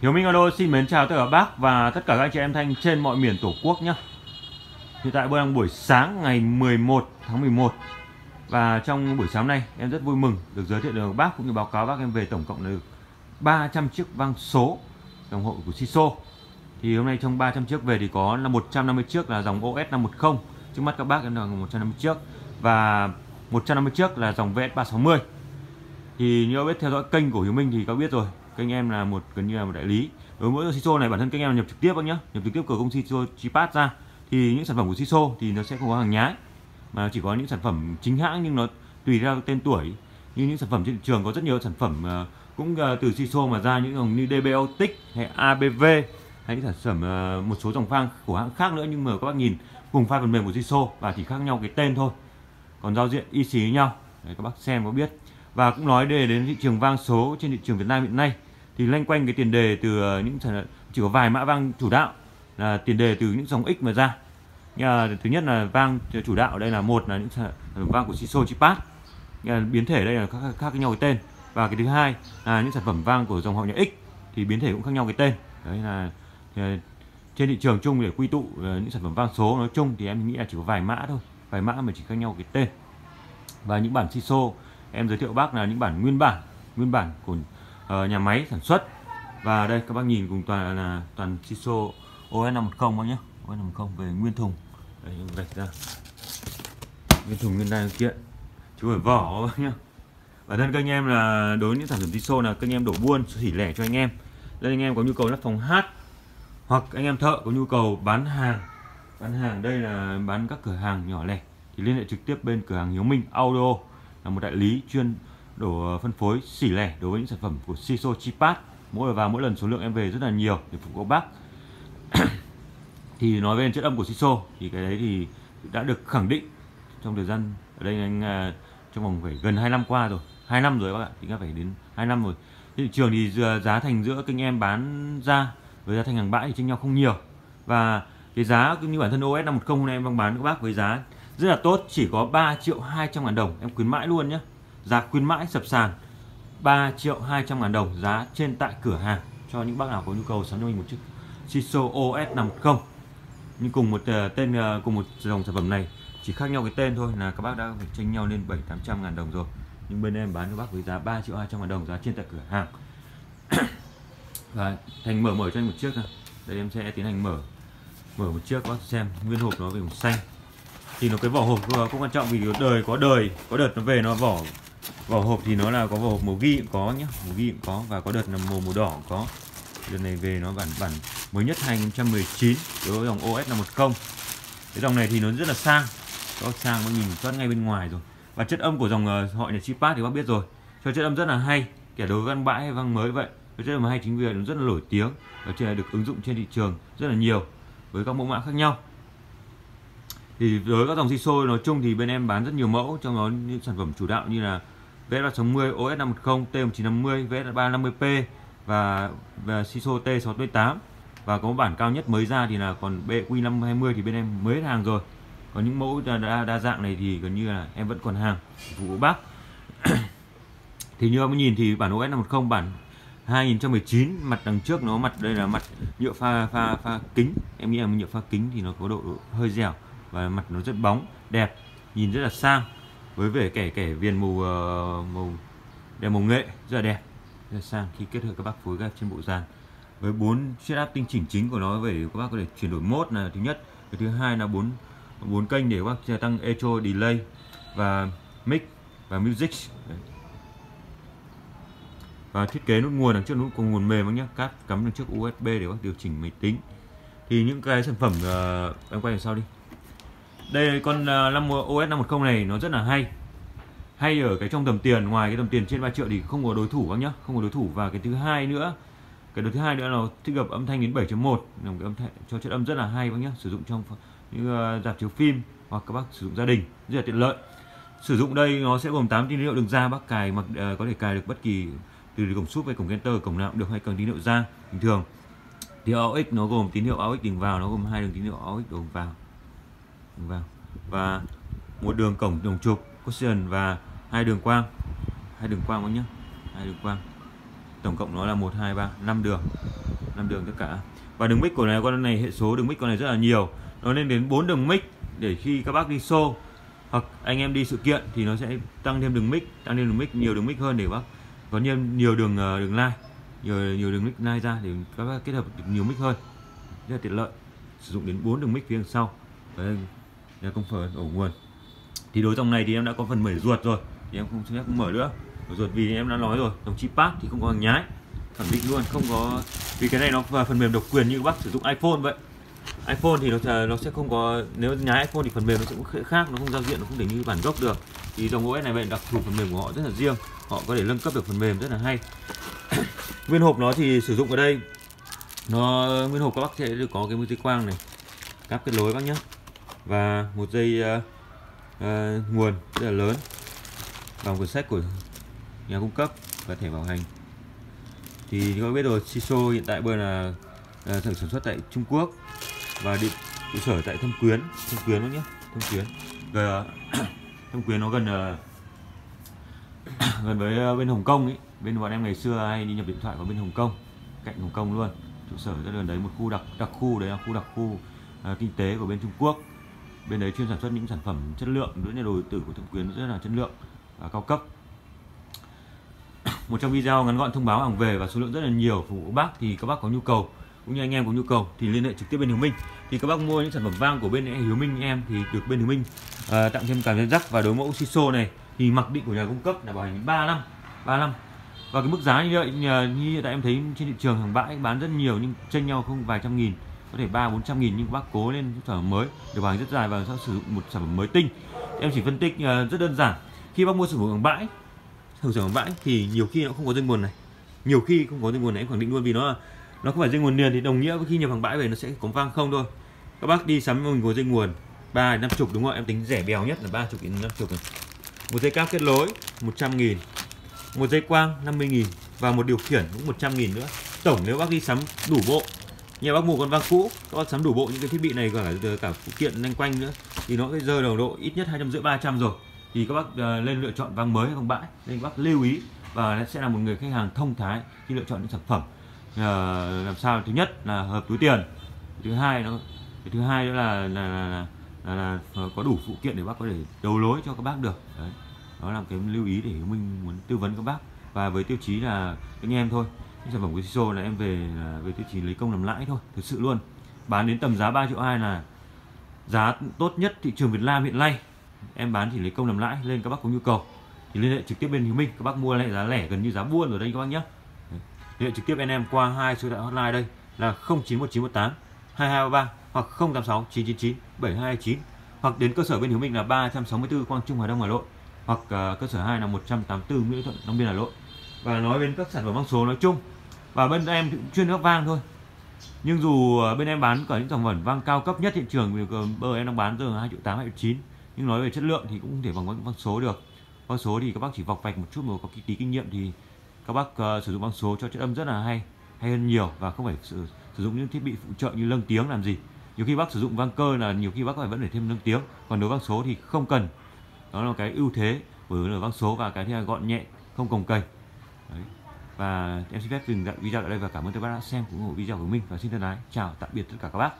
Hiếu Minh Auto xin mến chào tất cả các bác và tất cả các anh chị em thanh trên mọi miền tổ quốc nhé. Hiện tại bây đang buổi sáng ngày 11 tháng 11 Và trong buổi sáng nay em rất vui mừng được giới thiệu được bác cũng như báo cáo bác em về tổng cộng là được 300 chiếc vang số đồng hộ của Siso. Thì hôm nay trong 300 chiếc về thì có là 150 chiếc là dòng OS 510 Trước mắt các bác em là 150 chiếc Và 150 chiếc là dòng VS 360 Thì như biết theo dõi kênh của Hiếu Minh thì có biết rồi kênh em là một gần như là một đại lý. Đối với mỗi Siso này bản thân kênh em là nhập trực tiếp anh nhá. Nhập trực tiếp cửa công ty Siso Chipat ra. Thì những sản phẩm của Siso thì nó sẽ không có hàng nhái mà chỉ có những sản phẩm chính hãng nhưng nó tùy theo tên tuổi. Như những sản phẩm trên thị trường có rất nhiều sản phẩm ờ, cũng ờ, từ Siso mà ra những dòng như dbotic hay ABV hay những sản phẩm ờ, một số dòng phang của hãng khác nữa. Nhưng mà các bác nhìn cùng file phần mềm của Siso và chỉ khác nhau cái tên thôi. Còn giao diện y xí với nhau. Đấy, các bác xem có biết. Và cũng nói đề đến thị trường vang số trên thị trường Việt Nam hiện nay thì loanh quanh cái tiền đề từ ờ, những chỉ có vài mã vang chủ đạo là tiền đề từ những dòng X mà ra. Nhà thứ nhất là vang chủ đạo đây là một là những sản vang của Siso Chipat biến thể đây là khác, khác nhau cái tên. Và cái thứ hai là những sản phẩm vang của dòng họ nhà X thì biến thể cũng khác nhau cái tên. Đấy là ờ, trên thị trường chung để quy tụ ờ, những sản phẩm vang số nói chung thì em nghĩ là chỉ có vài mã thôi. Vài mã mà chỉ khác nhau cái tên. Và những bản Siso em giới thiệu bác là những bản nguyên bản nguyên bản của uh, nhà máy sản xuất. Và đây các bác nhìn cùng toàn là toàn Siso OS510 bác nhé. OS510 về nguyên thùng. Đây gạch ra. Nguyên thùng nguyên đai kiện. Chú phải vỏ bác nhá bản thân kênh em là đối với những sản phẩm Siso là kênh em đổ buôn xỉ lẻ cho anh em. Đây anh em có nhu cầu lắp phòng hát hoặc anh em thợ có nhu cầu bán hàng. Bán hàng đây là bán các cửa hàng nhỏ lẻ. Thì liên hệ trực tiếp bên cửa hàng Hiếu Minh Audio là một đại lý chuyên đổ ờ, phân phối xỉ lẻ đối với những sản phẩm của Siso Chipat mỗi và mỗi lần số lượng em về rất là nhiều để phục vụ bác. Thì nói về chất âm của Siso thì cái đấy thì đã được khẳng định trong thời gian ở đây anh à, trong vòng phải gần 2 năm qua rồi. Hai năm rồi bác ạ thì phải đến 2 năm rồi. Thị trường thì giá thành giữa kênh em bán ra với giá thành hàng bãi thì chênh nhau không nhiều. Và cái giá cũng như bản thân OS 510 hôm nay em đang bán các bác với giá rất là tốt, chỉ có 3 triệu 200 ngàn đồng. Em khuyến mãi luôn nhé giá khuyến mãi sập sàn 3 triệu 200 ngàn đồng giá trên tại cửa hàng. Cho những bác nào có nhu cầu sắm cho mình một chiếc Siso OS50 nhưng cùng một ờ, tên ờ, cùng một dòng sản phẩm này, chỉ khác nhau cái tên thôi là các bác đã phải tranh nhau lên 7 800 ngàn đồng rồi. Nhưng bên em bán cho bác với giá 3 triệu 200 ngàn đồng giá trên tại cửa hàng. Và thành mở mở cho anh một chiếc này đây em sẽ tiến hành mở mở một chiếc bác xem nguyên hộp nó về màu xanh. Thì nó cái vỏ hộp ờ, cũng quan trọng vì đời có đời, có đợt nó về nó vỏ vỏ hộp thì nó là có vỏ hộp màu ghi cũng có nhá. Màu ghi cũng có và có đợt là màu màu đỏ cũng có. Đợt này về nó bản bản mới nhất 2019 đối với dòng OS là 10 cái dòng này thì nó rất là sang. Có sang nó nhìn toát ngay bên ngoài rồi. Và chất âm của dòng ờ, uh, họ nhà Chipat thì bác biết rồi. Cho chất âm rất là hay. Kẻ đối với văn bãi hay văn mới vậy. Cái chất âm hay chính vì nó rất là nổi tiếng. Và trên được ứng dụng trên thị trường rất là nhiều với các mẫu mã khác nhau. Thì đối với các dòng Siso nói chung thì bên em bán rất nhiều mẫu. Trong đó những sản phẩm chủ đạo như là VS360, OS510, T1950, VS350P và, và Siso T688 và có bản cao nhất mới ra thì là còn BQ520 thì bên em mới hàng rồi. Có những mẫu đa, đa dạng này thì gần như là em vẫn còn hàng phục vụ bác. Thì như em nhìn thì bản OS 510 bản 2019 mặt đằng trước nó mặt đây là mặt nhựa pha pha pha kính. Em nghĩ là nhựa pha kính thì nó có độ hơi dẻo và mặt nó rất bóng đẹp nhìn rất là sang với vẻ kẻ kẻ viền màu ờ, màu đèn màu nghệ rất là đẹp. Rất là sang khi kết hợp các bác phối ghép trên bộ dàn. Với bốn chiếc áp tinh chỉnh chính của nó về các bác có thể chuyển đổi mốt là thứ nhất. Cái thứ hai là bốn bốn kênh để các bác tăng echo delay và mic và music. Đấy. và thiết kế nút nguồn đằng trước nút cùng nguồn mềm nhé. Cáp cắm đằng trước USB để bác điều chỉnh máy tính. Thì những cái sản phẩm uh, em quay đằng sau đi đây con uh, OS 510 này nó rất là hay. Hay ở cái trong tầm tiền ngoài cái tầm tiền trên 3 triệu thì không có đối thủ các nhá không có đối thủ. Và cái thứ hai nữa cái thứ hai nữa là thích hợp âm thanh đến 7.1 là một cái âm thanh cho chất âm rất là hay các nhá sử dụng trong những uh, à, dạp chiếu phim hoặc các bác sử dụng gia đình rất là tiện lợi. Sử dụng đây nó sẽ gồm 8 tín hiệu đường ra bác cài mặc uh, có thể cài được bất kỳ từ cổng súp hay cổng enter cổng nào cũng được hay cần tín hiệu ra bình thường. Thì AUX nó gồm tín hiệu AUX đường vào nó gồm hai đường tín hiệu AUX đường vào vâng. Và một đường cổng đồng trục cushion và hai đường quang. Hai đường quang nhé hai đường quang. Tổng cộng nó là một, hai, ba, năm đường. Năm đường tất cả. Và đường mic của này, con này, hệ số đường mic con này rất là nhiều. Nó lên đến 4 đường mic để khi các bác đi show hoặc anh em đi sự kiện thì nó sẽ tăng thêm đường mic, tăng thêm đường mic, nhiều đường mic hơn để bác. Có nhiều nhiều đường ờ, đường line. Nhiều nhiều đường mic line ra để các bác kết hợp được nhiều mic hơn. Rất là tiện lợi. Sử dụng đến 4 đường mic phía đằng sau công phần ổ nguồn. Thì đối dòng này thì em đã có phần mở ruột rồi. Thì em không phép không mở nữa. Mở ruột vì em đã nói rồi, dòng chip pad thì không có hàng nhái. Khẳng định luôn, không có vì cái này nó là phần mềm độc quyền như các bác sử dụng iPhone vậy. iPhone thì nó nó sẽ không có nếu nhái iPhone thì phần mềm nó sẽ cũng khác, nó không giao diện, nó không để như bản gốc được. Thì dòng OS này vậy đặc thù phần mềm của họ rất là riêng. Họ có thể nâng cấp được phần mềm rất là hay. Nguyên hộp nó thì sử dụng ở đây, nó nguyên hộp các bác sẽ được có cái dây quang này. Cáp kết nối bác nhé và một dây uh, uh, nguồn rất là lớn vòng cuốn sách của nhà cung cấp và thẻ bảo hành. Thì các bạn biết rồi Siso hiện tại bây là uh, sản xuất tại Trung Quốc và định trụ sở tại Thâm Quyến. Thâm Quyến đó nhé Thâm Quyến. Gần Thâm Quyến nó gần uh, gần với uh, bên Hồng Kông ấy. Bên bọn em ngày xưa hay đi nhập điện thoại vào bên Hồng Kông cạnh Hồng Kông luôn. Trụ sở rất gần đấy một khu đặc đặc khu đấy là khu đặc khu uh, kinh tế của bên Trung Quốc bên đấy chuyên sản xuất những sản phẩm chất lượng đối với đồ điện tử của thẩm quyến rất là chất lượng và cao cấp. Một trong video ngắn gọn thông báo hàng về và số lượng rất là nhiều phục vụ bác thì các bác có nhu cầu cũng như anh em có nhu cầu thì liên hệ trực tiếp bên Hiếu Minh. Thì các bác mua những sản phẩm vang của bên Hiếu Minh em thì được bên Hiếu Minh uh, tặng thêm cảm biến rắc và đối mẫu Siso này. Thì mặc định của nhà cung cấp là bảo hành 3 năm 3 năm. Và cái mức giá như vậy như hiện tại em thấy trên thị trường hàng bãi bán rất nhiều nhưng tranh nhau không vài trăm nghìn có thể ba bốn trăm nghìn nhưng bác cố lên sản phẩm mới được bảo hành rất dài và sẽ sử dụng một sản phẩm mới tinh. Em chỉ phân tích uh, rất đơn giản. Khi bác mua sử dụng bằng bãi sử dụng hàng bãi thì nhiều khi nó không có dây nguồn này. Nhiều khi không có dây nguồn này em khẳng định luôn vì nó nó không phải dây nguồn liền thì đồng nghĩa với khi nhập hàng bãi về nó sẽ có vang không thôi. Các bác đi sắm mình có dây nguồn ba năm chục đúng không em tính rẻ bèo nhất là ba chục đến năm chục một dây cáp kết nối 100 nghìn. Một dây quang 50 nghìn. Và một điều khiển cũng 100 nghìn nữa. Tổng nếu bác đi sắm đủ bộ nhà bác mua con vang cũ các bác sắm đủ bộ những cái thiết bị này cả cả phụ kiện nhanh quanh nữa. Thì nó sẽ rơi đầu độ ít nhất hai trăm rưỡi ba trăm rồi. Thì các bác ờ, lên lựa chọn vang mới hay không bãi. Nên các bác lưu ý và sẽ là một người khách hàng thông thái khi lựa chọn những sản phẩm. À, làm sao? Thứ nhất là hợp túi tiền. Thứ hai nó thứ hai nữa là là, là, là, là, là có đủ phụ kiện để bác có thể đấu lối cho các bác được. Đấy. Đó là cái lưu ý để mình muốn tư vấn các bác. Và với tiêu chí là anh em thôi những sản phẩm của Siso là em về là về tiêu chí lấy công làm lãi thôi thực sự luôn. Bán đến tầm giá 3 triệu hai là giá tốt nhất thị trường Việt Nam hiện nay. Em bán chỉ lấy công làm lãi lên các bác có nhu cầu. Thì liên hệ trực tiếp bên Hiếu Minh các bác mua lại giá lẻ gần như giá buôn rồi đây các bác nhé. Liên hệ trực tiếp anh em qua hai số điện hotline đây là 091918 2233 hoặc 086 999 7229 hoặc đến cơ sở bên Hiếu Minh là 364 Quang Trung Hà Đông Hà Nội hoặc uh, cơ sở 2 là 184 Mỹ Thuận Long Biên Hà Nội và nói bên các sản phẩm vang số nói chung. Và bên em cũng chuyên nước vang thôi. Nhưng dù bên em bán cả những sản phẩm vang cao cấp nhất thị trường thì bờ em đang bán giờ 2 triệu 8 2 triệu 9 nhưng nói về chất lượng thì cũng không thể bằng vang số được. Vang số thì các bác chỉ vọc vạch một chút mà có tí kinh nghiệm thì các bác uh, sử dụng băng số cho chất âm rất là hay hay hơn nhiều và không phải sử, sử dụng những thiết bị phụ trợ như lâng tiếng làm gì. Nhiều khi bác sử dụng vang cơ là nhiều khi bác phải vẫn phải thêm lâng tiếng. Còn đối vang số thì không cần. Đó là cái ưu thế của vang số và cái thứ gọn nhẹ không cồng kềnh Đấy. và em xin phép dừng video ở đây và cảm ơn các bác đã xem ủng hộ video của mình và xin thân ái, chào tạm biệt tất cả các bác